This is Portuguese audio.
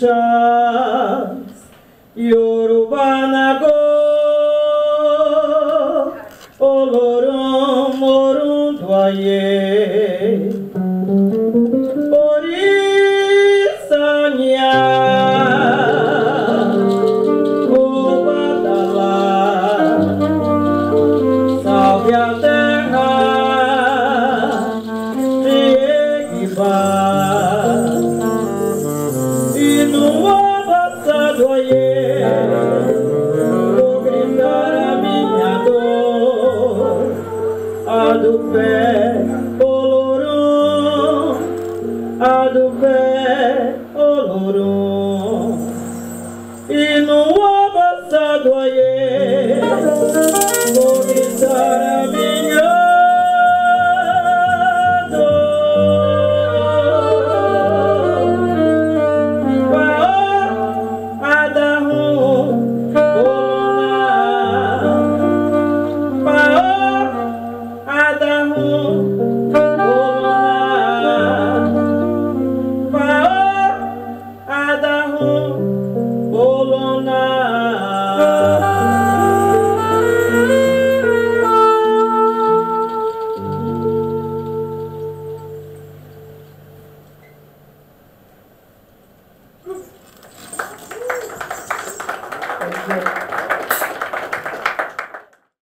chance Yorubanago Olorum Oruntuaye acolher Vou gritar a minha dor A do pé olorou A do pé olorou. na